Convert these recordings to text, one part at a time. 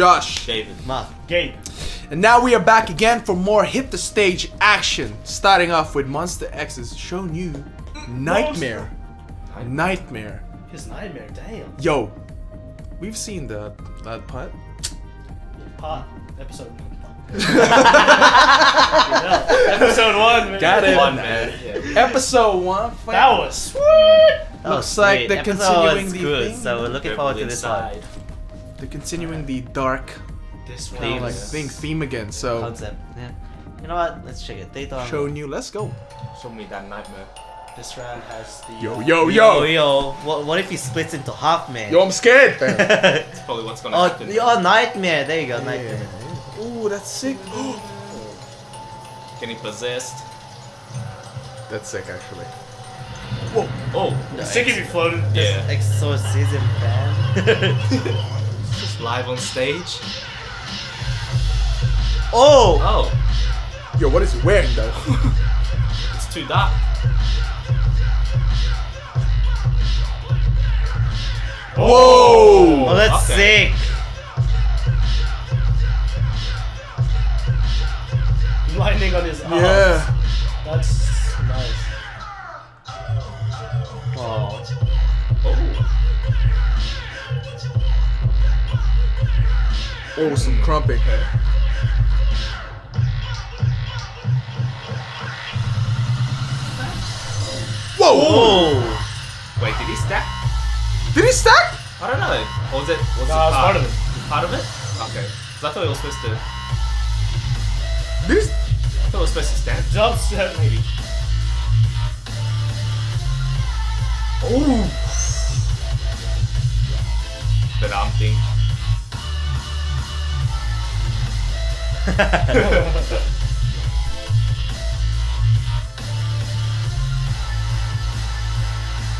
Josh. David. Mark. Gabe. And now we are back again for more hit the stage action. Starting off with Monsta X's Shownu Nightmare. Nightmare. His nightmare. Damn. Yo, we've seen the that part. Hot episode. Yeah, episode one. Man. Got it. One man. Yeah. Episode one. That was sweet. That Looks was like sweet. they're Episode continuing the good, thing. so we're looking forward to Rebel this one. Inside. They're continuing the dark This Theme. one. like thing theme again. So Concept. Yeah. You know what? Let's check it. Data. on- Shownu. Let's go. Show me that nightmare. This round has the. Yo yo Yo, yo. yo. What, what if he splits into half, man? Yo, I'm scared, man. That's probably what's gonna oh, happen. oh, nightmare. There you go, nightmare. Ooh, that's sick. Getting possessed. that's sick, actually. Whoa. Oh, Sick if you floated. yeah. Exorcism fan. Live on stage. oh! Oh, Yo, what is he wearing though? it's too dark. Oh. Whoa! Oh, that's Okay. sick. Lightning on his arm. Yeah. That's Oh, some crumping. Whoa! Oh! wait, did he stack? Did he stack? I don't know. Or was it? Was No, it it's part of it. Part of it? Okay. Okay. 'Cause I thought it was supposed to. This. I Did he? thought it was supposed to stand. Dubstep maybe. Oh! That arm thing.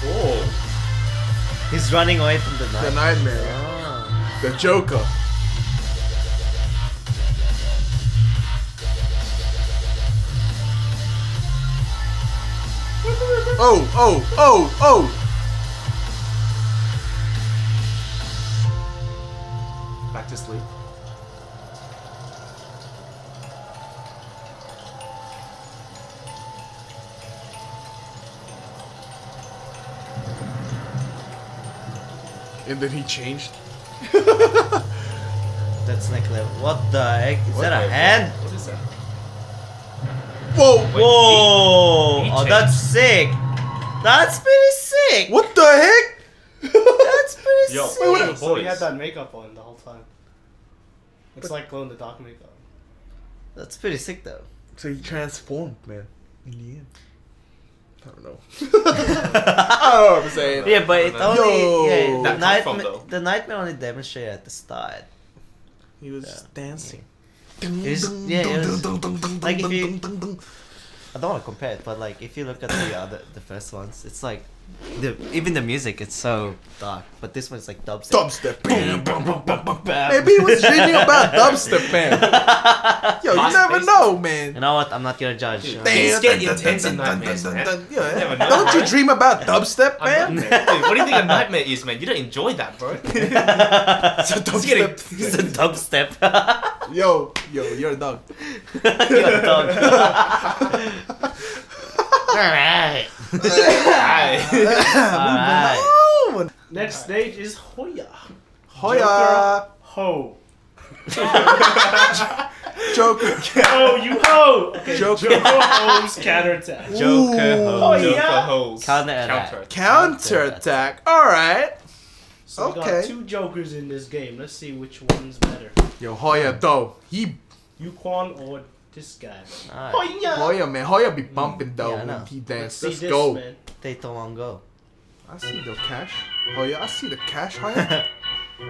Oh, He's running away from the The nightmare. Ah. The Joker. Oh, oh, oh, oh! back to sleep. And then he changed. That's next level. What the heck? Is that a Wait, hand? What is that? Whoa! Wait, Whoa! he- he oh, that's sick. That's pretty sick. What the heck? That's pretty Yo, sick. wait, what the So he had that makeup on the whole time. It's like glow in the dark makeup. That's pretty sick though. So he transformed, man. In the end. I don't know. I don't know what I'm saying. Yeah, but it only yeah, the, that come nightmare, from, though? the nightmare only demonstrated at the start. He was Yeah. dancing. It's- yeah, it was- like if you- I don't want to compare it, but like if you look at the other the first ones, it's like the even the music it's so dark, but this one's like dubstep. Dubstep. Maybe he was dreaming about dubstep, man. Yo, you never know, man. You know what? I'm not gonna judge. Dude, Things get Dun, dun, intense in nightmares, man. dun, dun. Yeah. Don't you dream about dubstep, man? Dude, what do you think a nightmare is, man? You don't enjoy that, bro. It's getting- dubstep. it's a dubstep. Yo, yo, you're a dog. You're a dog. Alright. Aye. Alright. Oh, Next stage is Hoya. Hoya. Ho. Joker. Oh, you ho! Okay, Joker. Joker Ho's counterattack. Joker Ooh. ho. Joker yeah. hoes. Counter attack. Counter. Counter. All right. So we got two Jokers in this game. Let's see which one's better. Yo, Hoya though. He Yugyeom or this guy. Alright. Hoya! Hoya man. Hoya be bumping mm, though Yeah, I know. when he Let's dance. Let's go. man. They don't go. I see the cash. Hoya, I see the cash. Hoya.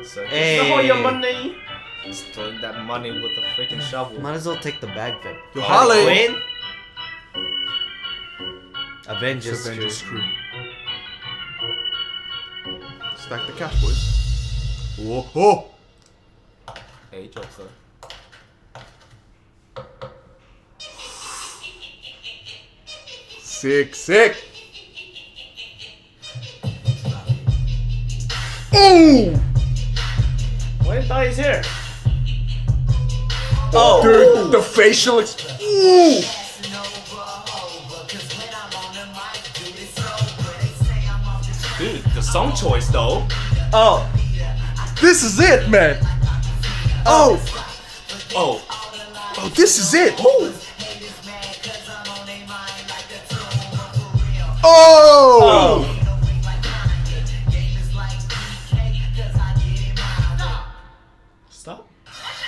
So Hey. The Hoya money. he's throwing that money with a freaking shovel. Might as well take the bag then. Yo, Harley. Win. Avengers. It's Avengers crew. crew. Stack the cash, boys. Whoa, whoa. Hey, Joker. Sick, sick. Ooh. Why didn't dye his hair? Oh, Dude, the facial ex- Ooh! Dude, the song choice though. oh, This is it, man! Oh! Oh, Oh, oh this is it! Oh, Oh! stop.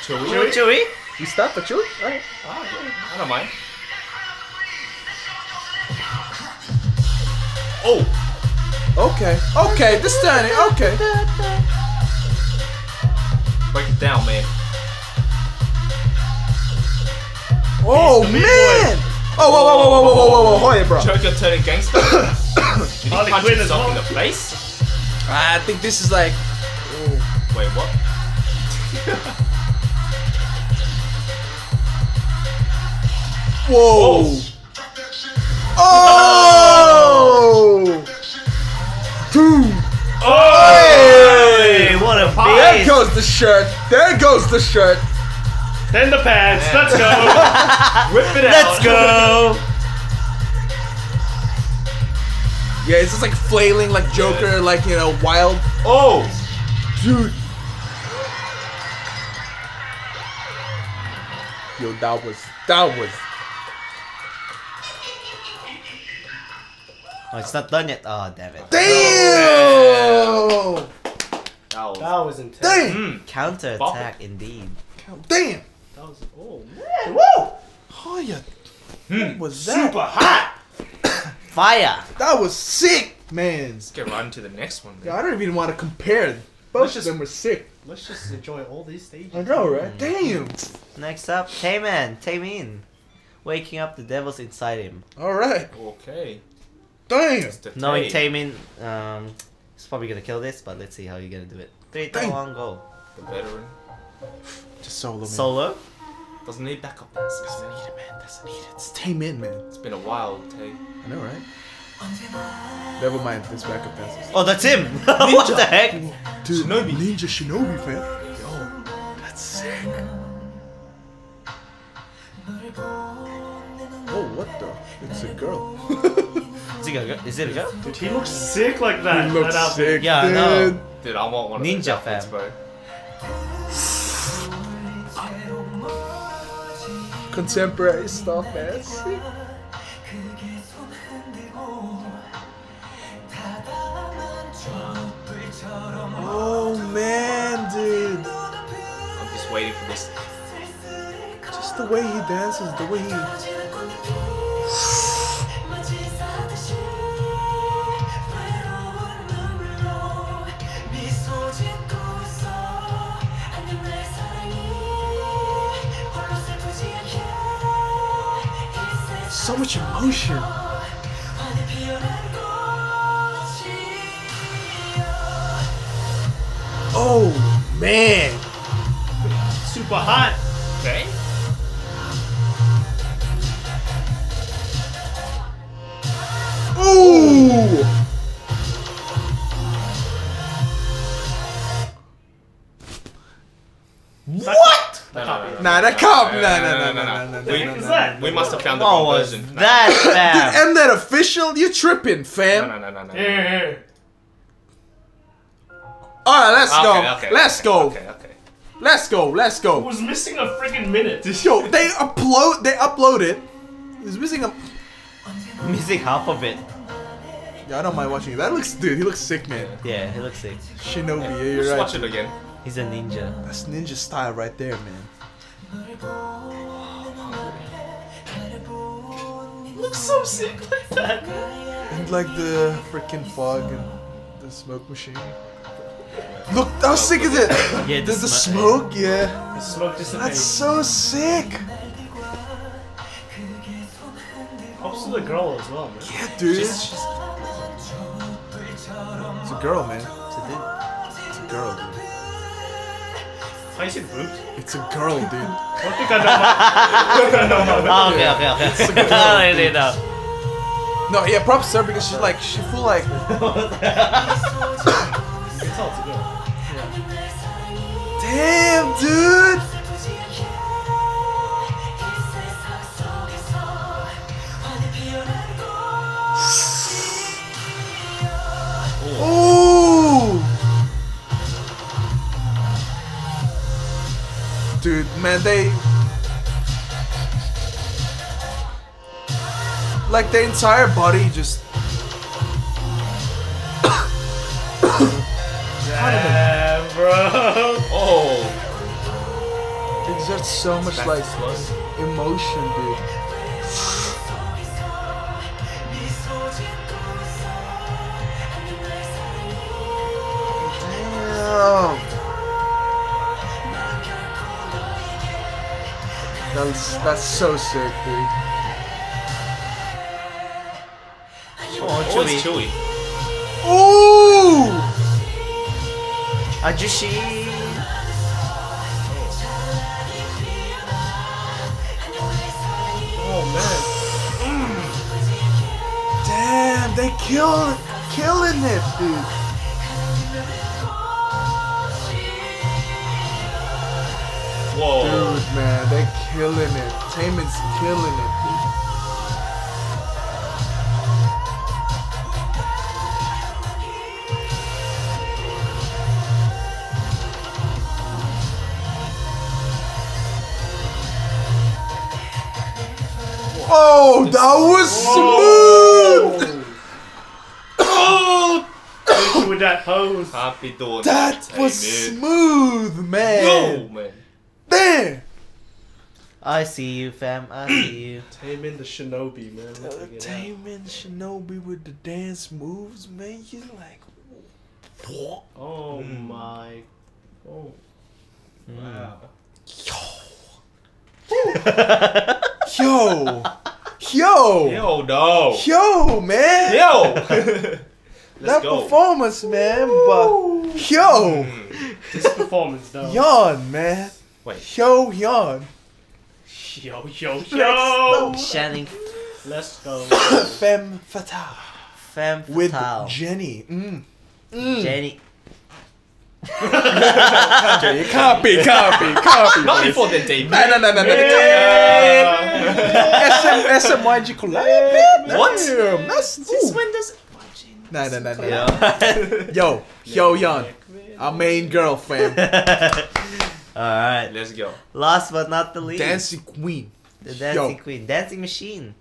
Chewy. chewy, chewy. You stop for Chewy? Alright. Ah, yeah, I don't mind. Oh, Okay. Okay, this time, okay. break it down, man. Oh, He's the big man! Oh, whoa, whoa, whoa, whoa, whoa, whoa, whoa, whoa, hold it, bro. Jojo turning gangster. Did he Harley punch Quinn as himself well. in the face? I think this is like. Wait, what? Whoa! Oh! oh. Dude! Oh. Hey, what a There beast. goes the shirt. There goes the shirt. Then the pants. Let's go. Whip it out. Let's go. Yeah, it's just like flailing like Joker, like you know, wild. Oh, Dude. Yo, that was that was Oh, it's not done yet. Oh, damn it. damn. that was. that was intense. Damn. Mm. Counter attack indeed. Damn. That was oh man! Woo! Oh yeah. What was that? super hot. Fire. That was sick, man. Let's get right into the next one. Yeah, Man. I don't even want to compare. Both Let's of just- them were sick. Let's just enjoy all these stages. I know, right? Damn. Next up, Taemin. Taemin. Waking up the devils inside him. All right. Okay. Damn. It's the Knowing tape, Taemin, um, he's probably gonna kill this, but let's see how you're gonna do it. Three, two, one, go. the veteran. Just solo, man. Solo. Doesn't need backup dancers, Doesn't man. need it, man. Doesn't need it. It's Taemin, man. It's been a while, Tay. I know, right? Never mind. This backup dances. Oh, that's him. what the heck? Dude, Shinobi. Ninja Shinobi, fam. Yo, that's sick. Oh, what the? It's a girl. Is it a girl? Is it a girl? Dude, he looks sick like that. He looks that sick, Yeah, I dude. know. Dude, I want one of Ninja those outfits, fam. bro. Contemporary stuff, man. Oh man, dude. I'm just waiting for this. Just the way he dances, the way he. So much emotion. Oh man. Super hot. Okay. Ooh. What? Nah, that no, cop. no, Nah, no, nah, no, nah, no, nah, no. nah, nah, We- nah, What is nah, that? We must have found the What wrong was version. that, Dude, fam? M that official? You tripping, fam? No, no, no, no, no. Here, here. All right, let's Okay, go. okay, let's okay, go. Okay, okay. Let's go. Let's I go. was missing a freaking minute. Yo, they upload. They uploaded. It's missing a. Missing half of it. Yeah, I don't mind watching it. That looks, dude. He looks sick, man. Yeah, he looks sick. Shinobi. Yeah, you're right. Just right. watch it again. He's a ninja. That's ninja style right there, man. So sick like that. And like the freaking fog and the smoke machine. Look, how sick is it? Yeah, There's the sm- smoke. Yeah, The smoke that's so sick. Props to the girl as well, man. Yeah, dude. She's, she's, It's a girl, man. It's a dude. It's a girl, dude. It's a girl, dude. What the Ah, okay, okay, okay. No, yeah, props to her because she's like, she full like. Damn, dude! Man. They like the entire body just Yeah, bro. Oh. exerts so much like emotion, dude. That's that's so sick, dude. Oh, it's Chewy. chewy. Ooh! Ajushi. Oh man. Damn, they kill killing it, dude. Whoa. Dude, man, they killing it. Taemin's killing it, dude. Oh, that was smooth! Oh! With that pose. Happy dawn. That was smooth, man. Yo, man. Damn. I see you, fam. I see you. Taemin the Shinobi, man. Look at that. Entertainment Shinobi with the dance moves, man. You like. Oh Mm. my. Oh. Wow. Yo! Yo! Yo, Yo no. Yo, man! Yo. that Let's go. performance, man, but yo, This performance, though. yawn, man, Wait. yo, yawn, Yo, yo, yo. Shining Let's go. femme fatale femme with fatale. Jenny. Mm. Mm. Jenny. Okay, copy, copy, copy. Not before the debut. No, no, no, no, no. Yeah. SM, SMYG collab, man. What? That's Since when does No, no, no, no. Yo, yo, yawn. Our main girl, fam. Alright. Let's go. Last but not the least. Dancing queen. The dancing Yo. queen. Dancing machine.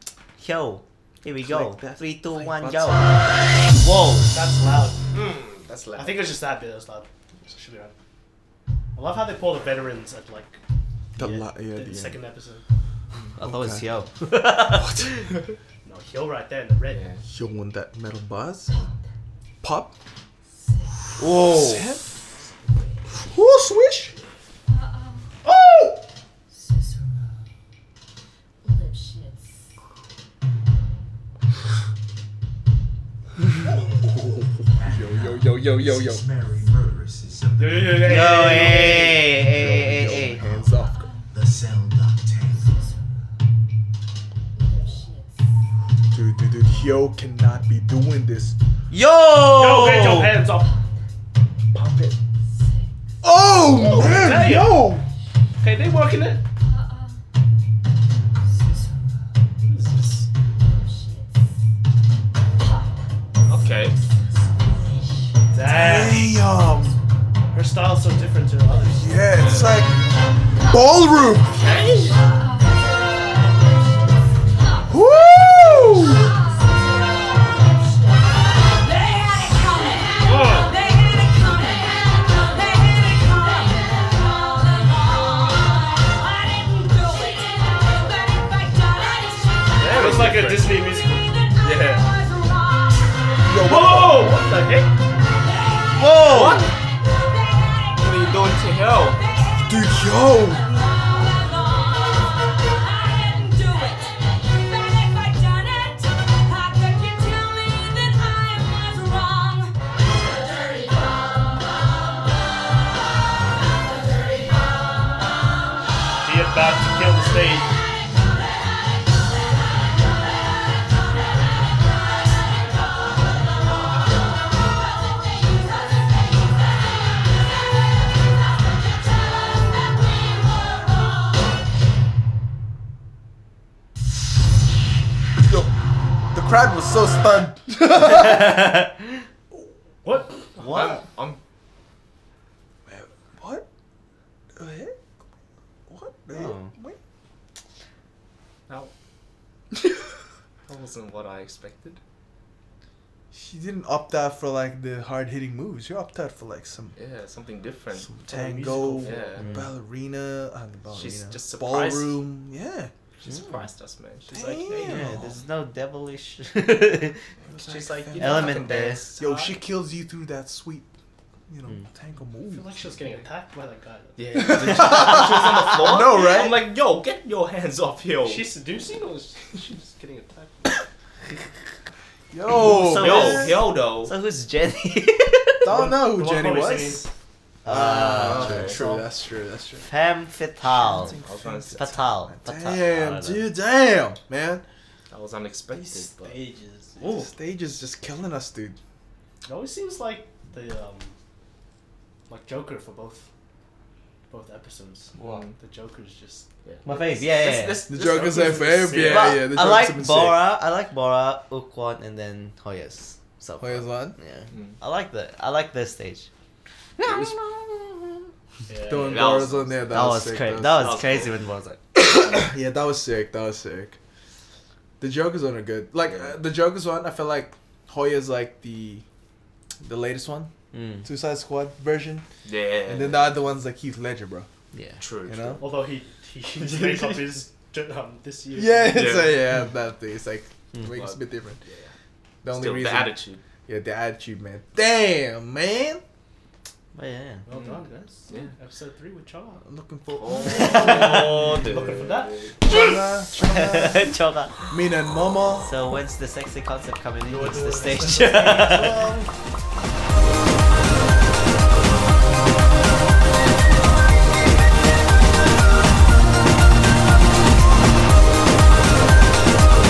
Yo. Here we go. Click that. Three, two, Click one, button. go. Whoa. That's loud. Mm, that's loud. I think it was just that bit that was loud. So should be right. I love how they pull the veterans at like The Yeah. la- yeah, the the end. second episode. I thought it was Okay. yo. No, Hill right there in the red. Yeah. Yo, want that metal buzz? Pop. Whoa. Set. Ooh, swish. Yo, yo, yo, yo, yo. Mary murderous is a Yo, yo, yo, Yo, yo, hey, hey, hey, Yo, hey, hey. hands off. the cell duct tape. Dude, dude, dude, Yo cannot be doing this. Yo! Yo, get your hands off. Pop it. Oh, oh man, damn. yo. Okay, they working it. Okay. Damn. Her style's so different to others. Yeah, it's like ballroom. About to kill the stage. Yo, the crowd was so stunned. What? What? Oh. Now, that wasn't what I expected. She didn't opt out for like the hard hitting moves. You opt out for like some Yeah, something different. some tango, Yeah. Mm. ballerina, uh, ballerina, She's just surprised. ballroom. Yeah, She surprised us, man. She's like, hey, Damn. Yeah, there's no devilish she's like, you Element know, I there. yo, she kills you through that sweet, you know, Mm. tango I move. feel like she was getting attacked by that guy. Yeah, she was on the floor. I know, right? I'm like, yo, get your hands off, here. She's seducing or is she just getting attacked? Yo, So- yo, man. yo, though. So who's Jenny? don't know who Jenny always was. singing. Ah, okay. true. That's true. That's true. Femme fatale. I was gonna Fatale. Fatale. Damn, dude. Damn, man. that was unexpected. These stages. The stage is just killing us, dude. It always seems like the um, like Joker for both, both episodes. What? The Joker's just yeah. My fave, yeah, yeah, yeah. This- The Joker's this- FF, sick. yeah, yeah. The I like been sick. Bora. I like Bora, Yugyeom, and then Hoyas. So. Hoya's one. Yeah. Mm. I like the I like this stage. It was- yeah. Doing that was- Bora's on there. That, That, was, was, sick. crazy. That That was- was, was crazy cool. when Bora's like. yeah, that was sick. That was sick. The Joker's one are good. Like Yeah. uh, the Joker's one, I feel like Hoya's like the the latest one, Mm, Suicide Squad version, Yeah. and then the other one's like Heath Ledger, bro. yeah. True. You true. know? Although he, he his makeup is um, this year. Yeah, it's Yeah. a, yeah, that thing. It's like Mm. makes it a bit different. Yeah. The only Still, reason, the attitude. yeah, the attitude, man. Damn, man. But yeah. Well Mm. done, guys. Yeah. Episode three with Char. I'm looking for Oh, dude. Looking for that? Chona, Chona, Choga. Min and Momo. So when's the sexy concept coming in? You wanna What's the stage? Well,